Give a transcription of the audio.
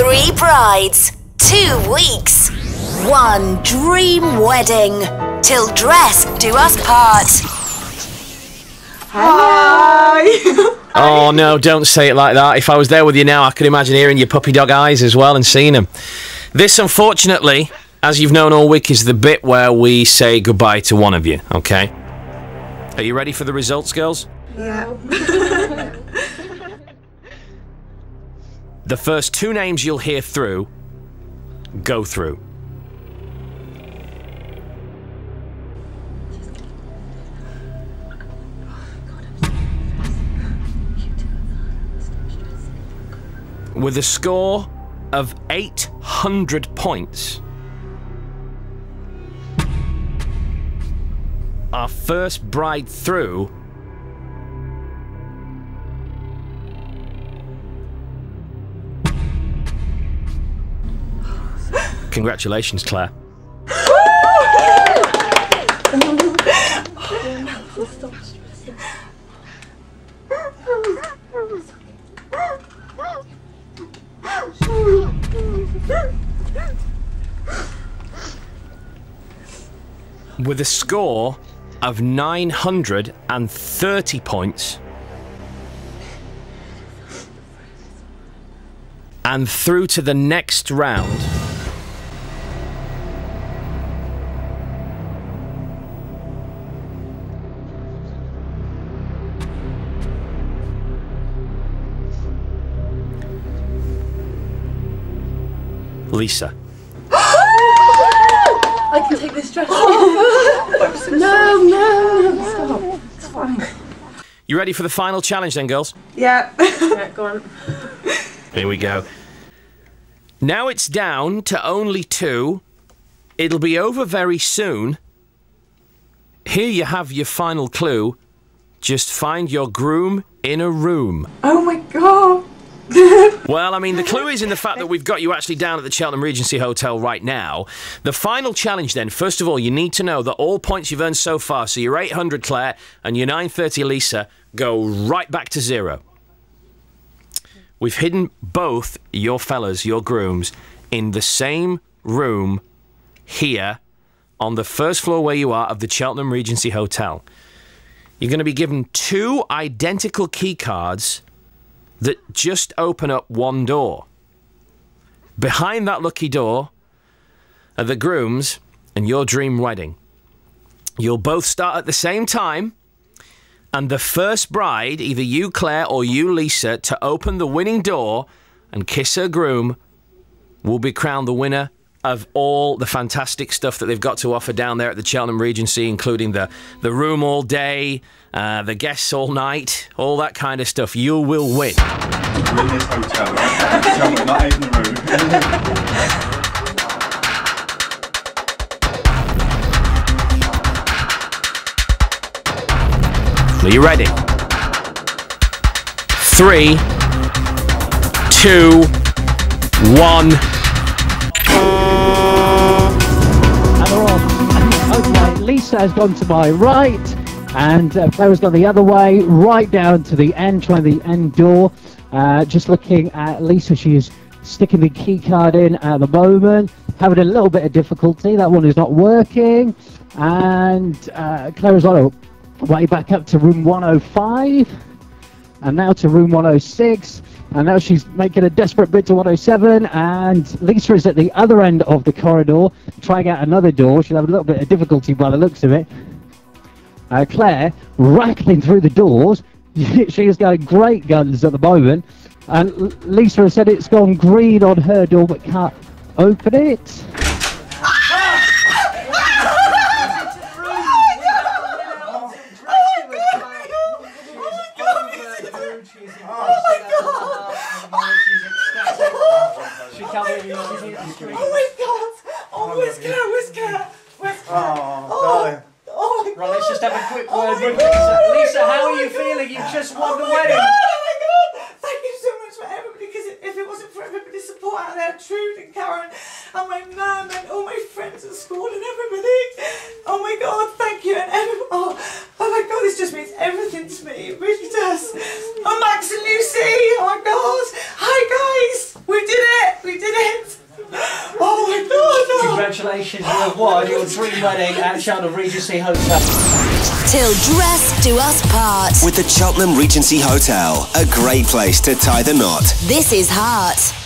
Three brides, two weeks, one dream wedding. Till dress do us part. Hi. Oh no, don't say it like that. If I was there with you now, I could imagine hearing your puppy dog eyes as well and seeing them. This, unfortunately, as you've known all week, is the bit where we say goodbye to one of you, okay? Are you ready for the results, girls? Yeah. The first two names you'll hear through go through. With a score of 800 points, our first bride through Congratulations, Claire. With a score of 930 points. And through to the next round. Lisa. I can take this dress off. no, no, no, stop. It's fine. You ready for the final challenge then, girls? Yeah. yeah, go on. Here we go. Now it's down to only two. It'll be over very soon. Here you have your final clue. Just find your groom in a room. Oh my god. Well, I mean, the clue is in the fact that we've got you actually down at the Cheltenham Regency Hotel right now. The final challenge, then, first of all, you need to know that all points you've earned so far, so your 800 Claire and your 930 Lisa, go right back to zero. We've hidden both your fellas, your grooms, in the same room here on the first floor where you are of the Cheltenham Regency Hotel. You're going to be given two identical key cards that just open up one door. Behind that lucky door are the grooms and your dream wedding. You'll both start at the same time, and the first bride, either you, Claire, or you, Lisa, to open the winning door and kiss her groom will be crowned the winner of all the fantastic stuff that they've got to offer down there at the Cheltenham Regency, including the, the room all day, uh, the guests all night, all that kind of stuff. You will win. We're in this hotel, right? Not in the room. Are you ready? Three, two, one. Has gone to my right, and uh, Claire's gone the other way, right down to the end, trying the end door. Uh, just looking at Lisa, she is sticking the key card in at the moment, having a little bit of difficulty. That one is not working. And uh, Claire's on her way back up to room 105, and now to room 106. And now she's making a desperate bid to 107, and Lisa is at the other end of the corridor, trying out another door. She'll have a little bit of difficulty by the looks of it. Uh, Claire rattling through the doors. she is going great guns at the moment. And Lisa has said it's gone green on her door, but can't open it. Oh my god! Oh, where's Claire? Where's Claire? Where's Claire? Oh, darling. Oh my god! Right, let's just have a quick Oh word my with God. Lisa. Oh Lisa, how Oh are you my God. feeling? You've just Oh won the my wedding. God, oh my god! Thank you so much for everybody, because if it wasn't for everybody's support out there, Trude and Karen and my mum and all my friends at school and everybody, oh my god, thank you and every, oh, oh my god, this just means everything to me. It really does. I'm Max and Lucy. Oh my god! Hi guys, we did it. We congratulations, you have won your dream wedding at Cheltenham Regency Hotel. Till dress do us part. With the Cheltenham Regency Hotel, a great place to tie the knot. This is Heart.